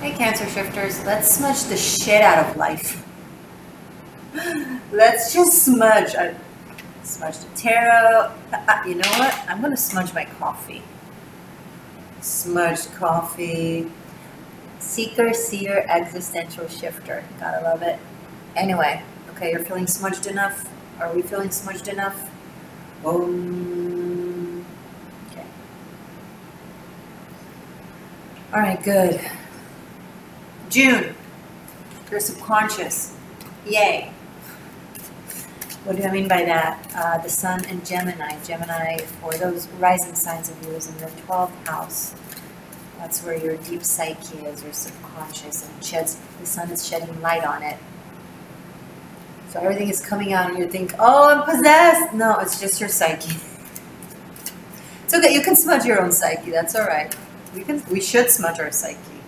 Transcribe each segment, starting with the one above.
Hey, Cancer Shifters, let's smudge the shit out of life. Let's just smudge. I smudged the tarot. Uh, you know what? I'm going to smudge my coffee. Smudged coffee. Seeker, seer, existential shifter. Gotta love it. Anyway, okay, you're feeling smudged enough? Are we feeling smudged enough? Um, okay. All right, good. June, your subconscious. Yay. What do I mean by that? Uh, the sun and Gemini. Gemini, for those rising signs of you, is in your 12th house. That's where your deep psyche is, your subconscious, and sheds, the sun is shedding light on it. So everything is coming out, and you think, oh, I'm possessed. No, it's just your psyche. It's okay. You can smudge your own psyche. That's all right. We can. We should smudge our psyche.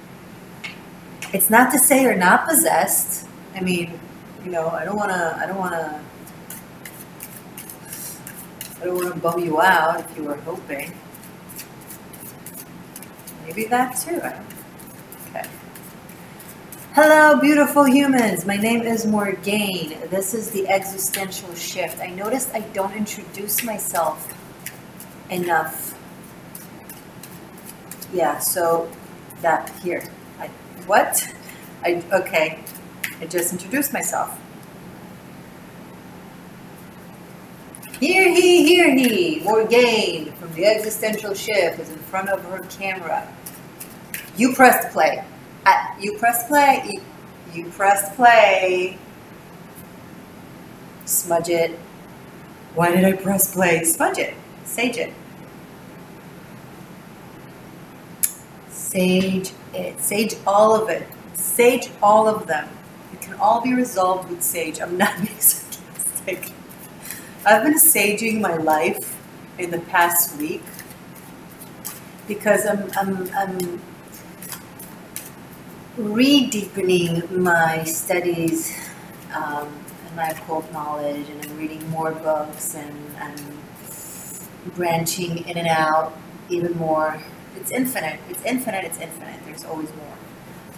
It's not to say you're not possessed. I mean, you know, I don't want to. I don't want to. I don't want to bum you out if you were hoping. Maybe that too. Okay. Hello, beautiful humans. My name is Morgane. This is the existential shift. I noticed I don't introduce myself enough. Yeah, so that here. What? I okay. I just introduced myself. Here he, here he, Morgane from the existential shift is in front of her camera. You pressed play. Uh, you pressed play. You, you pressed play. Smudge it. Why did I press play? Smudge it. Sage it. Sage it. Sage all of it. Sage all of them. It can all be resolved with sage. I'm not being sarcastic. I've been saging my life in the past week because I'm, I'm, I'm re-deepening my studies um, and my occult knowledge and I'm reading more books and I'm branching in and out even more. It's infinite. It's infinite. It's infinite. There's always more.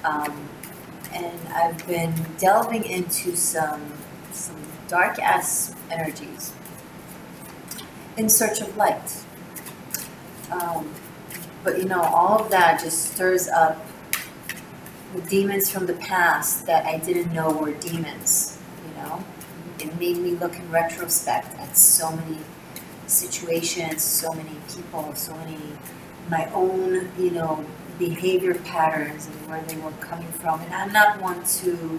Um, and I've been delving into some some dark ass energies in search of light. Um, but you know, all of that just stirs up the demons from the past that I didn't know were demons. You know, it made me look in retrospect at so many situations, so many people, so many my own, you know, behavior patterns and where they were coming from. And I'm not one to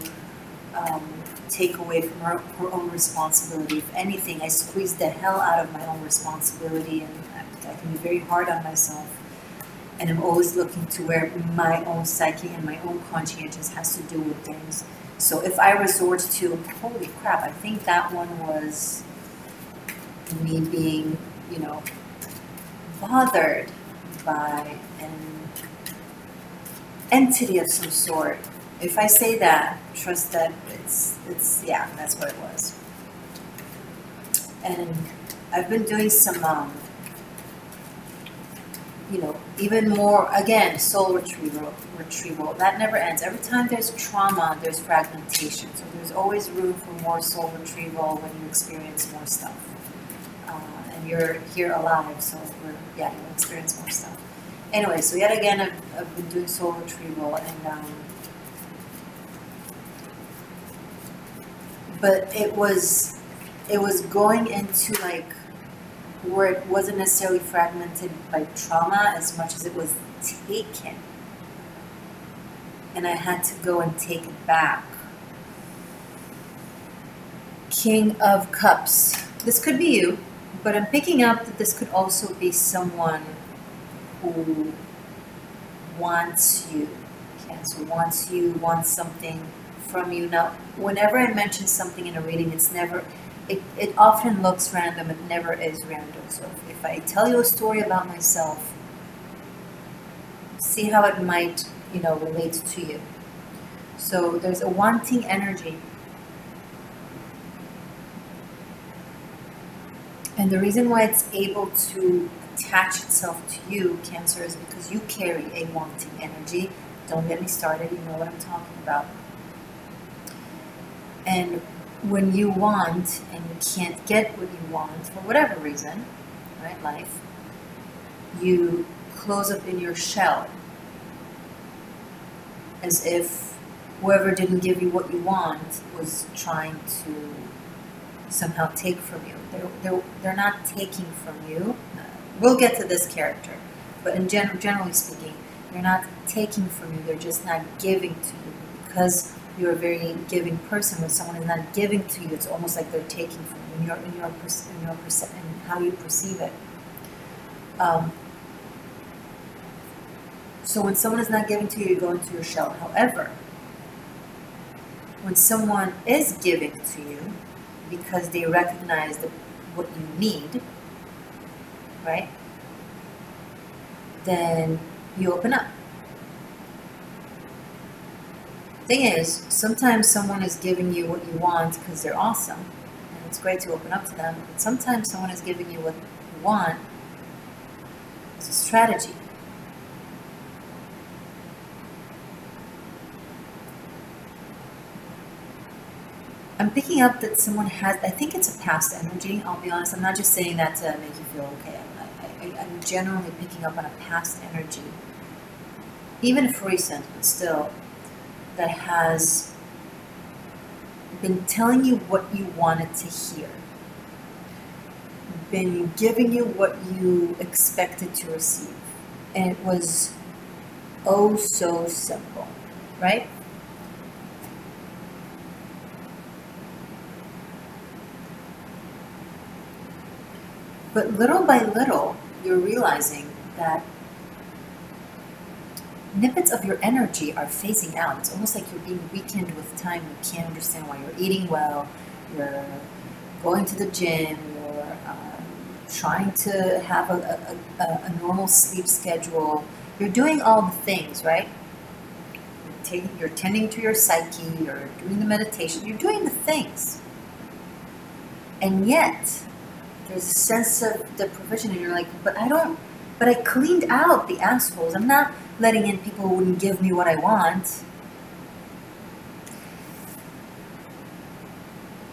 um, take away from her, her own responsibility. If anything, I squeeze the hell out of my own responsibility and I, I can be very hard on myself. And I'm always looking to where my own psyche and my own conscientious has to do with things. So if I resort to, holy crap, I think that one was me being, you know, bothered by an entity of some sort. If I say that, trust that it's, it's yeah, that's what it was. And I've been doing some, um, you know, even more, again, soul retrieval, retrieval. That never ends. Every time there's trauma, there's fragmentation. So there's always room for more soul retrieval when you experience more stuff. Uh, and you're here alive, so we're, yeah, you experience more stuff. Anyway, so yet again, I've, I've been doing soul retrieval and, um, but it was, it was going into like where it wasn't necessarily fragmented by trauma as much as it was taken. And I had to go and take it back. King of Cups. This could be you, but I'm picking up that this could also be someone who wants you. Cancer wants you, wants something from you. Now, whenever I mention something in a reading, it's never it, it often looks random, it never is random. So if I tell you a story about myself, see how it might, you know, relate to you. So there's a wanting energy. And the reason why it's able to attach itself to you, Cancer, is because you carry a wanting energy Don't get me started, you know what I'm talking about. And when you want and you can't get what you want for whatever reason, right, life, you close up in your shell as if whoever didn't give you what you want was trying to somehow take from you. They're, they're, they're not taking from you. We'll get to this character, but in gen- generally speaking, they're not taking from you, they're just not giving to you. Because you're a very giving person, when someone is not giving to you, it's almost like they're taking from you in your, in your, in your in how you perceive it. Um, so when someone is not giving to you, you go into your shell. However, when someone is giving to you because they recognize the, what you need, right? Then you open up. Thing is, sometimes someone is giving you what you want because they're awesome, and it's great to open up to them. But sometimes someone is giving you what you want as a strategy I'm picking up that someone has, I think it's a past energy, I'll be honest. I'm not just saying that to make you feel okay. I, I'm generally picking up on a past energy, even if recent, but still, that has been telling you what you wanted to hear, been giving you what you expected to receive. And it was oh so simple, right? But little by little, you're realizing that snippets of your energy are phasing out. It's almost like you're being weakened with time. You can't understand why you're eating well, you're going to the gym, you're uh, trying to have a, a, a, a, normal sleep schedule. You're doing all the things, right? You're, taking, you're tending to your psyche, you're doing the meditation, you're doing the things. And yet, there's a sense of deprivation and you're like but i don't but i cleaned out the assholes. I'm not letting in people who wouldn't give me what i want.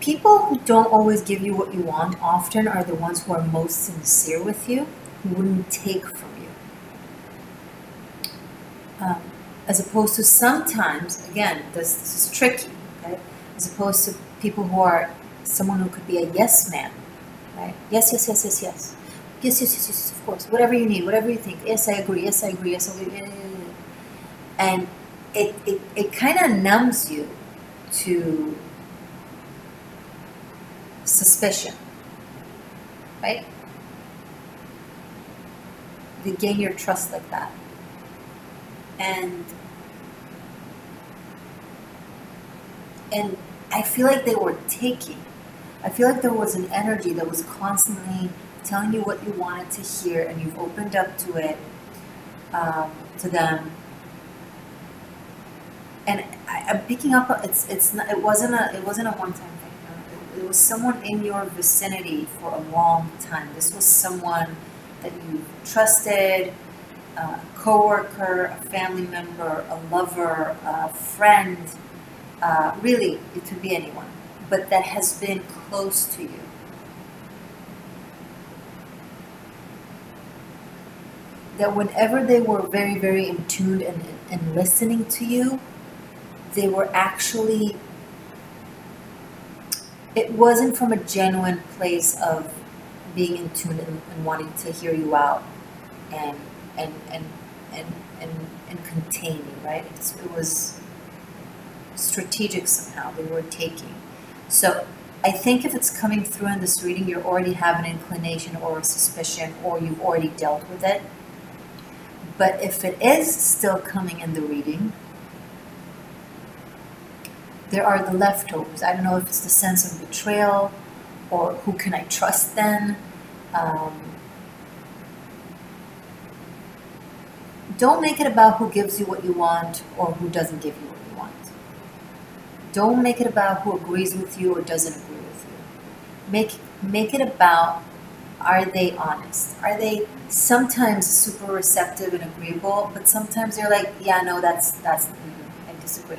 People who don't always give you what you want often are the ones who are most sincere with you who wouldn't take from you. Um, as opposed to sometimes again this, this is tricky okay? As opposed to people who are someone who could be a yes man Right? Yes, yes, yes, yes, yes. Yes, yes, yes, yes, of course. Whatever you need, whatever you think. Yes, I agree. Yes, I agree. Yes, I agree. And it, it, it kind of numbs you to suspicion. Right? They gain your trust like that. And and I feel like they were taking I feel like there was an energy that was constantly telling you what you wanted to hear, and you've opened up to it, um, to them. And I, am picking up. It's it's not, it wasn't a it wasn't a one time thing. It, it was someone in your vicinity for a long time. This was someone that you trusted, a coworker, a family member, a lover, a friend. Uh, really, it could be anyone but that has been close to you. That whenever they were very, very in tune and, and listening to you, they were actually, it wasn't from a genuine place of being in tune and, and wanting to hear you out and, and, and, and, and, and contain you, right? It was strategic somehow. They were taking. So I think if it's coming through in this reading, you already have an inclination or a suspicion, or you've already dealt with it. But if it is still coming in the reading, there are the leftovers. I don't know if it's the sense of betrayal or who can I trust then. Um, don't make it about who gives you what you want or who doesn't give you don't make it about who agrees with you or doesn't agree with you. Make make it about are they honest? Are they sometimes super receptive and agreeable, but sometimes they're like, yeah, no, that's that's I disagree.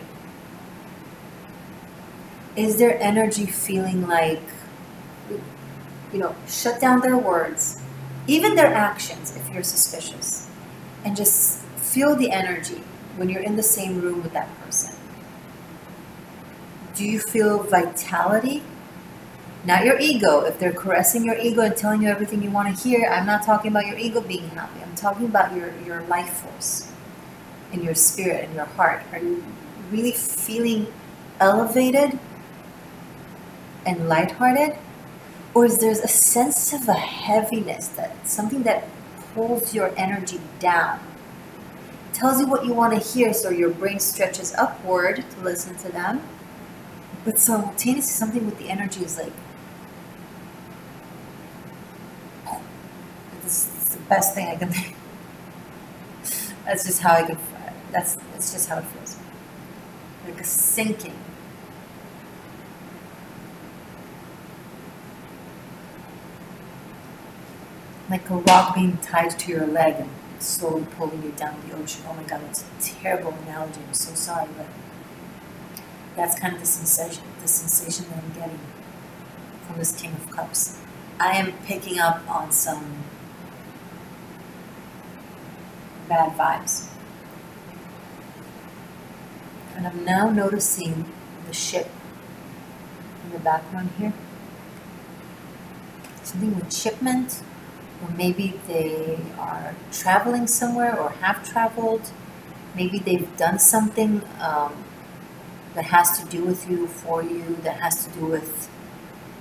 Is their energy feeling like you know, shut down their words, even their actions if you're suspicious, and just feel the energy when you're in the same room with that person. Do you feel vitality not your ego. If they're caressing your ego and telling you everything you want to hear, I'm not talking about your ego being happy. I'm talking about your, your life force in your spirit and your heart. Are you really feeling elevated and lighthearted? Or is there a sense of a heaviness that something that pulls your energy down? Tells you what you want to hear, so your brain stretches upward to listen to them. But simultaneously, something with the energy is like, this it's the best thing I can think. That's just how I can. That's that's just how it feels. Like a sinking. Like a rock being tied to your leg and slowly pulling you down the ocean. Oh my god, it's a terrible analogy. I'm so sorry, but that's kind of the sensation, the sensation that I'm getting from this King of Cups. I am picking up on some bad vibes. And I'm now noticing the ship in the background here. Something with shipment, or maybe they are traveling somewhere or have traveled. Maybe they've done something um, that has to do with you, for you, that has to do with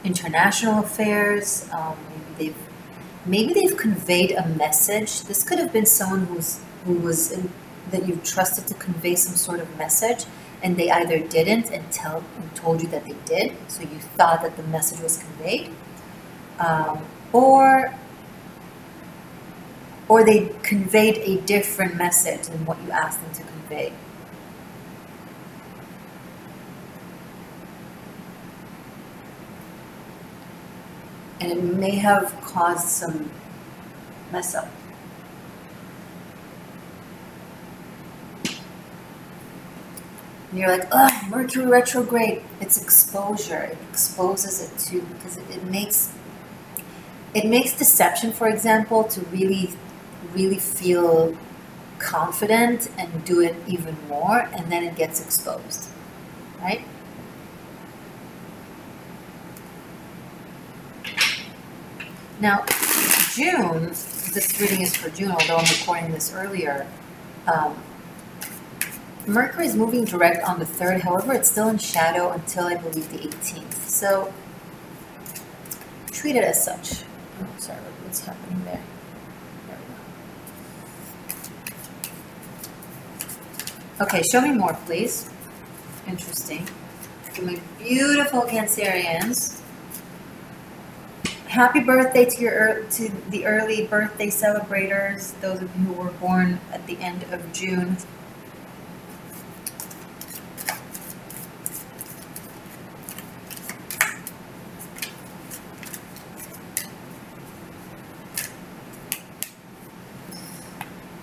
international affairs. Um, maybe they've maybe they've conveyed a message. This could have been someone who's who was in, that you trusted to convey some sort of message, and they either didn't and tell and told you that they did, so you thought that the message was conveyed, um, or or they conveyed a different message than what you asked them to convey. And it may have caused some mess up. And you're like, oh, Mercury retrograde. It's exposure. It exposes it to because it, it makes it makes deception, for example, to really, really feel confident and do it even more, and then it gets exposed, right? Now, June, this reading is for June, although I'm recording this earlier. Um, Mercury is moving direct on the 3rd, however, it's still in shadow until I believe the 18th. So, treat it as such. Oh, sorry, what's happening there? There we go. Okay, show me more, please. Interesting. For my beautiful Cancerians happy birthday to your to the early birthday celebrators, those of you who were born at the end of June.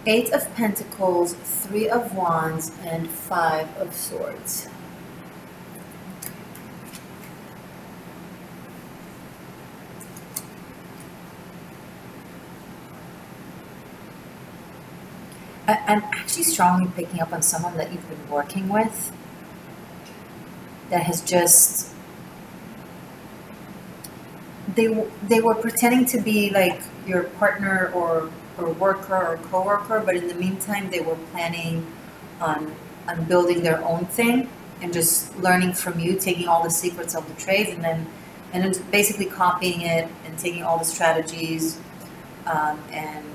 Eight of Pentacles, Three of Wands, and Five of Swords. I'm actually strongly picking up on someone that you've been working with that has just they they were pretending to be like your partner or or worker or coworker, but in the meantime they were planning on on building their own thing and just learning from you, taking all the secrets of the trades, and then and then basically copying it and taking all the strategies um, and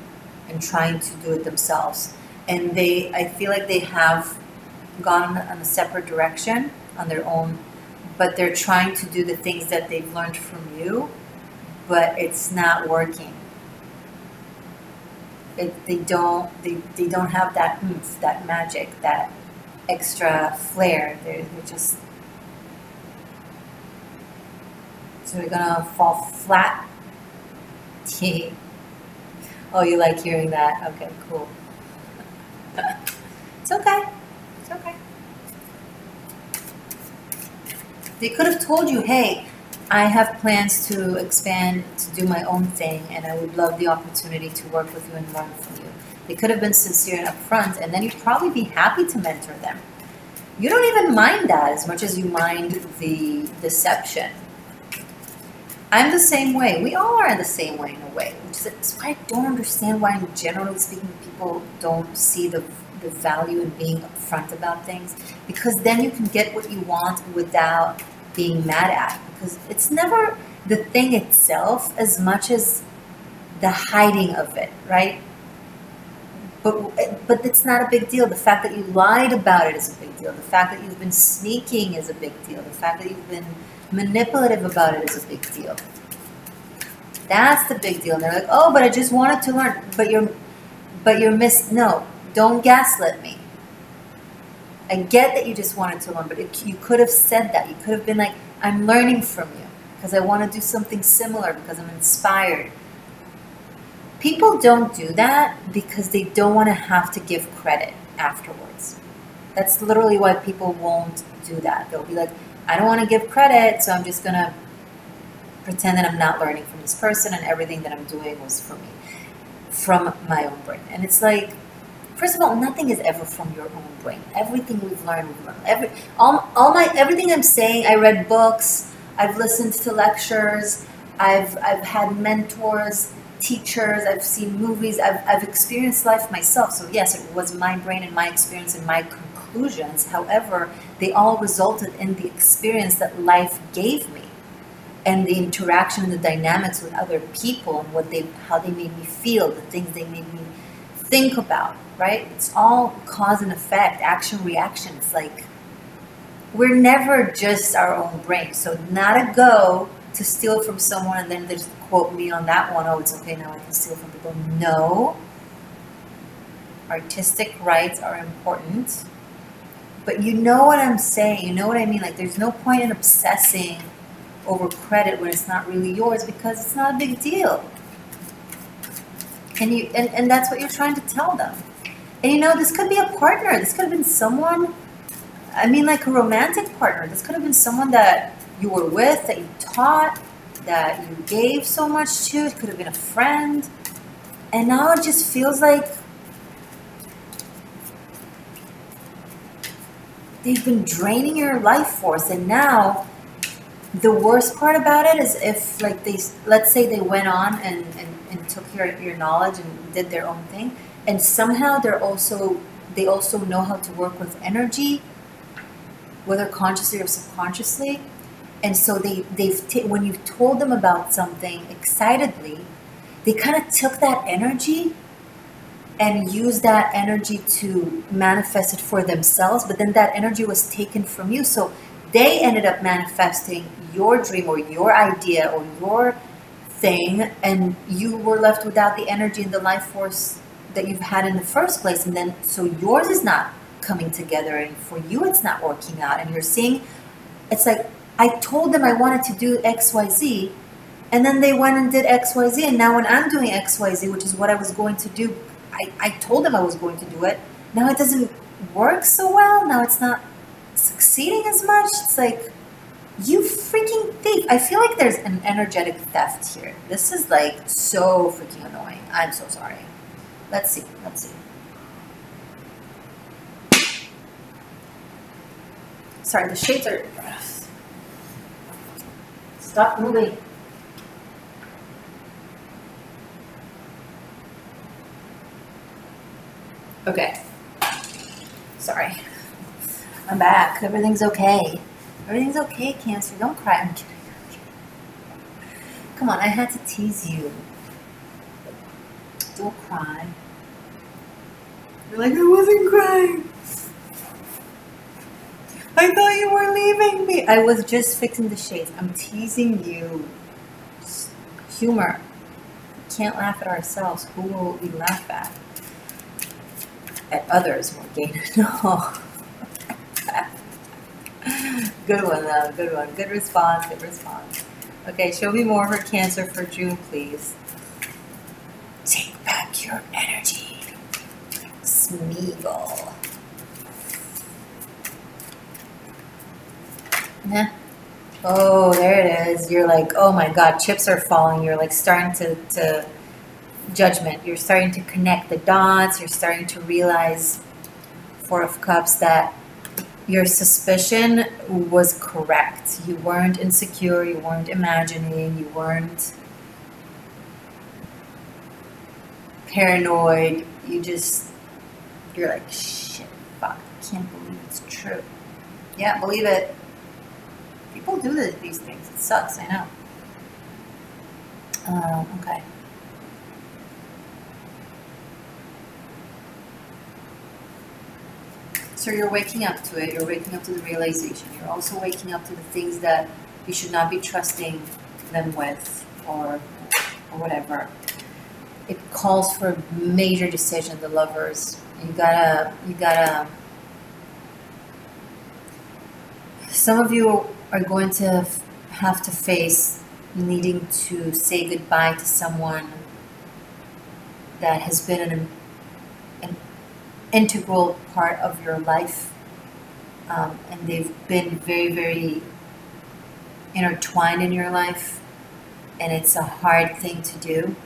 and trying to do it themselves and they I feel like they have gone on a separate direction on their own, but they're trying to do the things that they've learned from you, but it's not working. It, they don't they, they don't have that oomph, that magic, that extra flair. They're, they're just so they're gonna fall flat oh, you like hearing that? Okay, cool. It's okay. It's okay. They could have told you, hey, I have plans to expand, to do my own thing, and I would love the opportunity to work with you and learn from you. They could have been sincere and upfront, and then you'd probably be happy to mentor them. You don't even mind that as much as you mind the deception. I'm the same way. We all are in the same way in a way, which is why I don't understand why, generally speaking, people don't see the, the value in being upfront about things. Because then you can get what you want without being mad at. Because it's never the thing itself as much as the hiding of it, right? But, but it's not a big deal. The fact that you lied about it is a big deal. The fact that you've been sneaking is a big deal. The fact that you've been manipulative about it is a big deal. That's the big deal. And they're like, oh, but I just wanted to learn. But you're, but you're miss. No, don't gaslit me. I get that you just wanted to learn, but it, you could have said that. You could have been like, I'm learning from you because I want to do something similar because I'm inspired People don't do that because they don't want to have to give credit afterwards. That's literally why people won't do that. They'll be like, I don't want to give credit, so I'm just going to pretend that I'm not learning from this person and everything that I'm doing was for me, from my own brain. And it's like, first of all, nothing is ever from your own brain. Everything we've learned, we've learned. Every, all, all my, everything I'm saying, I read books, I've listened to lectures, I've, I've had mentors, teachers, I've seen movies, I've, I've experienced life myself. So, yes, it was my brain and my experience and my conclusions. However, they all resulted in the experience that life gave me and the interaction the dynamics with other people and what they how they made me feel, the things they made me think about, right? It's all cause and effect, action reaction. It's like we're never just our own brain. So not a go to steal from someone and then there's quote me on that one. Oh, it's okay now. I can steal from people. No. Artistic rights are important. But you know what I'm saying. You know what I mean? Like, there's no point in obsessing over credit when it's not really yours because it's not a big deal. And you and, and that's what you're trying to tell them. And you know, this could be a partner. This could have been someone I mean like a romantic partner. This could have been someone that you were with, that you taught, that you gave so much to. It could have been a friend. And now it just feels like they've been draining your life force. And now the worst part about it is if like they let's say they went on and, and, and took your, your knowledge and did their own thing and somehow they're also they also know how to work with energy whether consciously or subconsciously and so they they've t- when you've told them about something excitedly they kind of took that energy and use that energy to manifest it for themselves but then that energy was taken from you so they ended up manifesting your dream or your idea or your thing and you were left without the energy and the life force that you've had in the first place and then so yours is not coming together and for you it's not working out and you're seeing it's like I told them I wanted to do XYZ, and then they went and did XYZ. And now, when I'm doing XYZ, which is what I was going to do, I, I told them I was going to do it. Now it doesn't work so well. Now it's not succeeding as much. It's like, you freaking thief. I feel like there's an energetic theft here. This is like so freaking annoying. I'm so sorry. Let's see. Let's see. Sorry, the shades are Stop moving. Okay. Sorry. I'm back. Everything's okay. Everything's okay, Cancer. Don't cry. I'm kidding. Come on, I had to tease you. Don't cry. You're like, I wasn't crying. I thought you were leaving me. I was just fixing the shades. I'm teasing you. Humor. Can't laugh at ourselves. Who will we laugh at? At others will gain no. good one, though. Good one. Good response. Good response. Okay, show me more of her Cancer for June, please. Take back your energy. Smeagol. Nah. Oh, there it is. You're like, oh my god, chips are falling. You're like starting to, to judgment. You're starting to connect the dots. You're starting to realize, Four of Cups, that your suspicion was correct. You weren't insecure. You weren't imagining. You weren't paranoid. You just, you're like, shit, fuck, I can't believe it's true. Yeah, believe it. People do these things. It sucks, I know. Um, okay. So you're waking up to it, you're waking up to the realization. You're also waking up to the things that you should not be trusting them with or, or whatever. It calls for a major decision, the lovers. You gotta, you gotta, some of you are going to have to face needing to say goodbye to someone that has been an, an integral part of your life. Um, and they've been very very intertwined in your life. And it's a hard thing to do.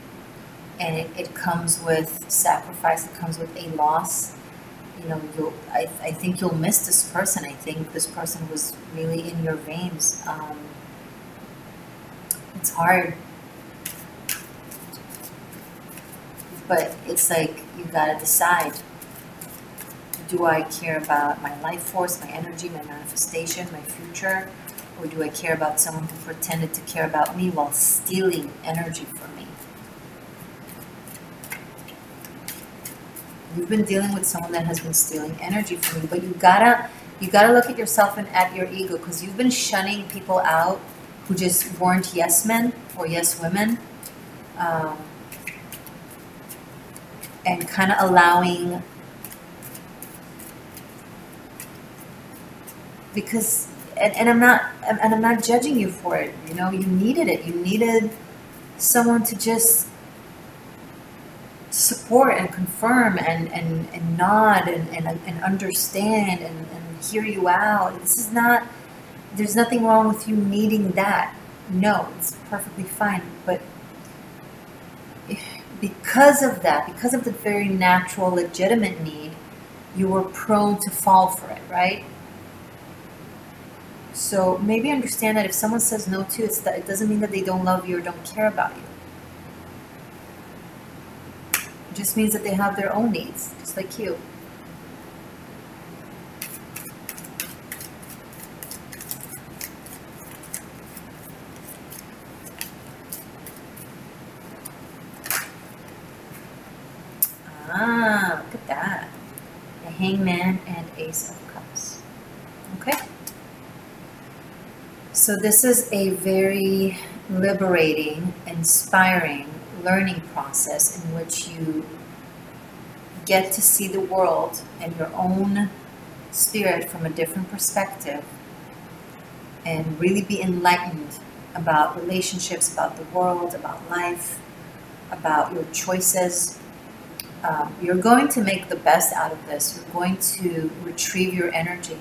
And it, it comes with sacrifice. It comes with a loss. You know you'll I, I think you'll miss this person. I think this person was really in your veins. Um, it's hard. But it's like you gotta decide do I care about my life force, my energy, my manifestation, my future? Or do I care about someone who pretended to care about me while stealing energy from me? You've been dealing with someone that has been stealing energy from you, but you gotta you gotta look at yourself and at your ego because you've been shunning people out who just weren't yes men or yes women. Um, and kind of allowing because and, and I'm not and I'm not judging you for it. You know, you needed it. You needed someone to just support and confirm and, and, and nod and, and, and understand and, and hear you out. This is not there's nothing wrong with you needing that. No, it's perfectly fine. But because of that, because of the very natural, legitimate need, you were prone to fall for it, right? So maybe understand that if someone says no to you, it's that it doesn't mean that they don't love you or don't care about you. It just means that they have their own needs, just like you. Ah, look at that. The hangman and ace of cups. Okay. So this is a very liberating, inspiring learning process in which you get to see the world and your own spirit from a different perspective and really be enlightened about relationships, about the world, about life, about your choices. Um, you're going to make the best out of this. You're going to retrieve your energy.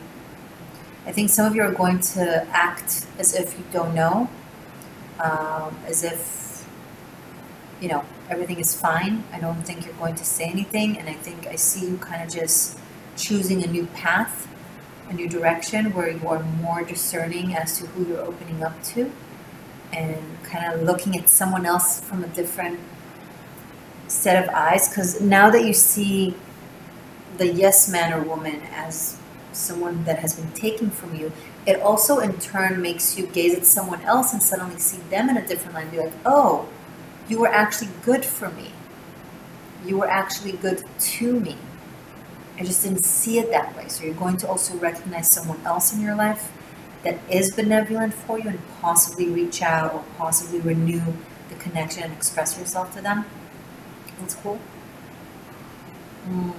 I think some of you are going to act as if you don't know, um, as if, you know, everything is fine. I don't think you're going to say anything. And I think I see you kind of just choosing a new path, a new direction where you are more discerning as to who you're opening up to and kind of looking at someone else from a different set of eyes. Because now that you see the yes man or woman as someone that has been taken from you, it also in turn makes you gaze at someone else and suddenly see them in a different light. Be like, oh, you were actually good for me. You were actually good to me. I just didn't see it that way. So you're going to also recognize someone else in your life that is benevolent for you and possibly reach out or possibly renew the connection and express yourself to them. That's cool. Mm.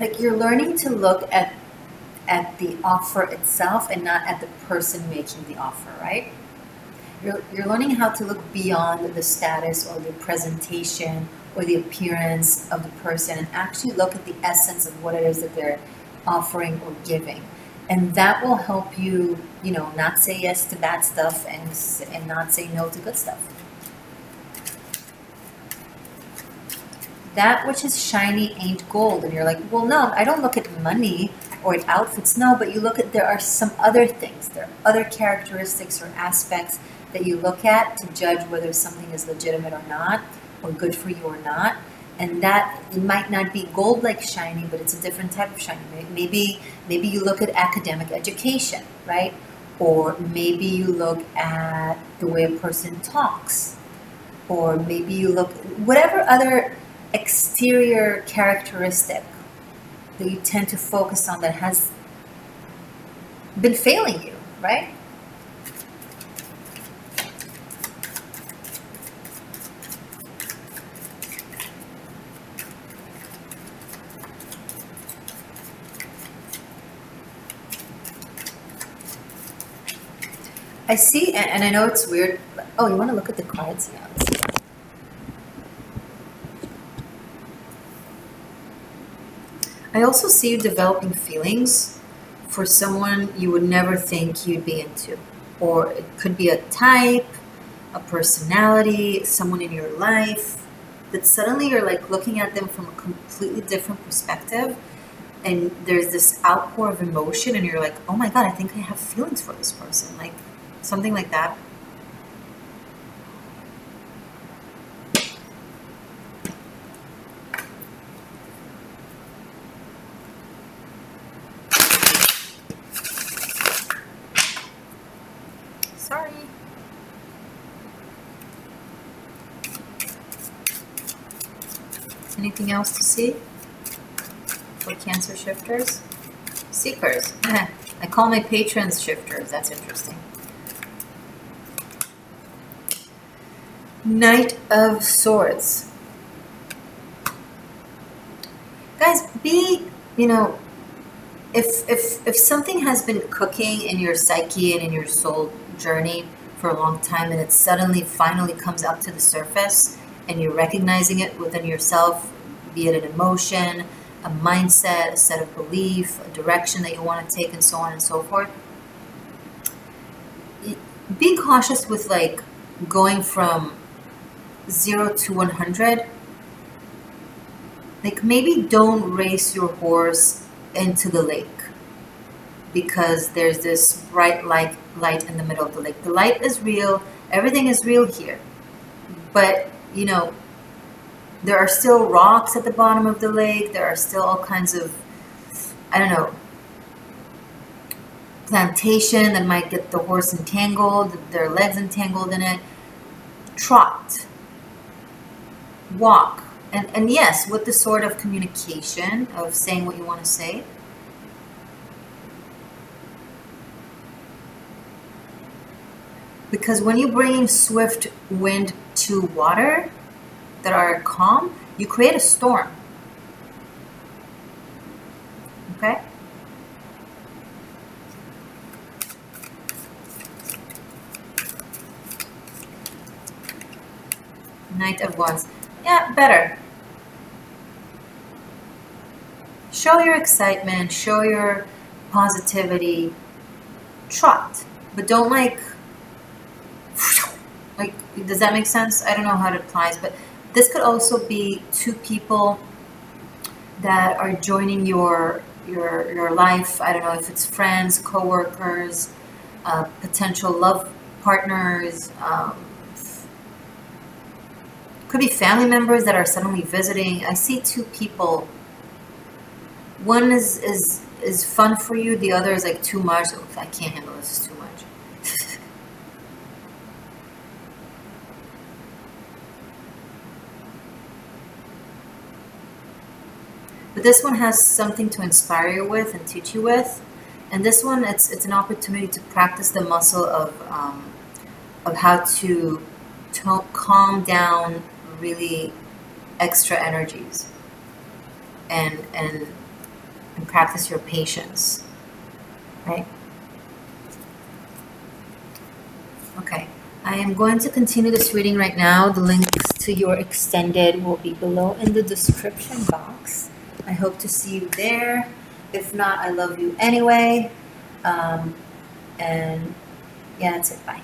Like you're learning to look at at the offer itself and not at the person making the offer, right? You're, you're learning how to look beyond the status or the presentation or the appearance of the person and actually look at the essence of what it is that they're offering or giving. And that will help you, you know, not say yes to bad stuff and, and not say no to good stuff. That which is shiny ain't gold. And you're like, well, no, I don't look at money or at outfits. No, but you look at, there are some other things. There are other characteristics or aspects that you look at to judge whether something is legitimate or not or good for you or not. And that it might not be gold like shiny, but it's a different type of shiny. Maybe maybe you look at academic education, right? Or maybe you look at the way a person talks. Or maybe you look whatever other exterior characteristic that you tend to focus on that has been failing you, right? I see, and, I know it's weird. Oh, you want to look at the cards? Yeah. I also see you developing feelings for someone you would never think you'd be into. Or it could be a type, a personality, someone in your life that suddenly you're like looking at them from a completely different perspective and there's this outpour of emotion and you're like, oh my God, I think I have feelings for this person. Like something like that. Sorry. Anything else to see for Cancer shifters? Seekers. I call my patrons shifters. That's interesting. Knight of Swords. Guys, be, you know, if, if, if something has been cooking in your psyche and in your soul journey for a long time and it suddenly finally comes up to the surface and you're recognizing it within yourself, be it an emotion, a mindset, a set of belief, a direction that you want to take, and so on and so forth. Be cautious with like going from 0 to 100 like maybe don't race your horse into the lake because there's this bright light light in the middle of the lake. The light is real. Everything is real here. But you know there are still rocks at the bottom of the lake there are still all kinds of i don't know plantation that might get the horse entangled their legs entangled in it trot walk. And, and yes, with the sort of communication of saying what you want to say. Because when you bring swift wind to water that are calm, you create a storm. Okay? Knight of Wands. Yeah, better. Show your excitement, show your positivity, trot, but don't like, like, does that make sense? I don't know how it applies, but this could also be two people that are joining your your your life. I don't know if it's friends, coworkers, uh, potential love partners, um, could be family members that are suddenly visiting. I see two people. One is is is fun for you. The other is like too much. Oh, I can't handle this. It's too much. but this one has something to inspire you with and teach you with. And this one, it's it's an opportunity to practice the muscle of um, of how to, calm down really extra energies and and and practice your patience right okay I am going to continue this reading right now. The links to your extended will be below in the description box. I hope to see you there. If not, I love you anyway. Um, and yeah, that's it. Bye.